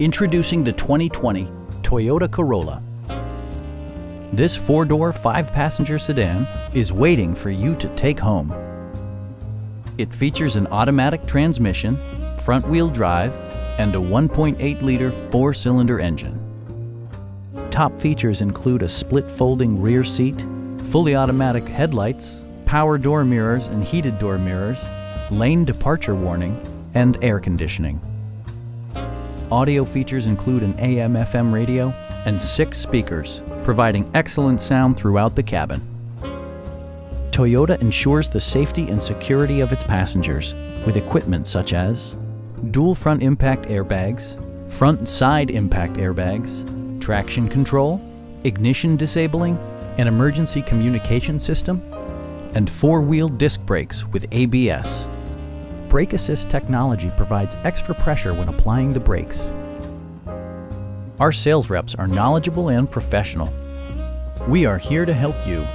Introducing the 2020 Toyota Corolla. This four-door, five-passenger sedan is waiting for you to take home. It features an automatic transmission, front-wheel drive, and a 1.8-liter four-cylinder engine. Top features include a split folding rear seat, fully automatic headlights, power door mirrors and heated door mirrors, lane departure warning, and air conditioning. Audio features include an AM FM radio and six speakers, providing excellent sound throughout the cabin. Toyota ensures the safety and security of its passengers with equipment such as dual front impact airbags, front and side impact airbags, traction control, ignition disabling, an emergency communication system, and four-wheel disc brakes with ABS. Brake Assist technology provides extra pressure when applying the brakes. Our sales reps are knowledgeable and professional. We are here to help you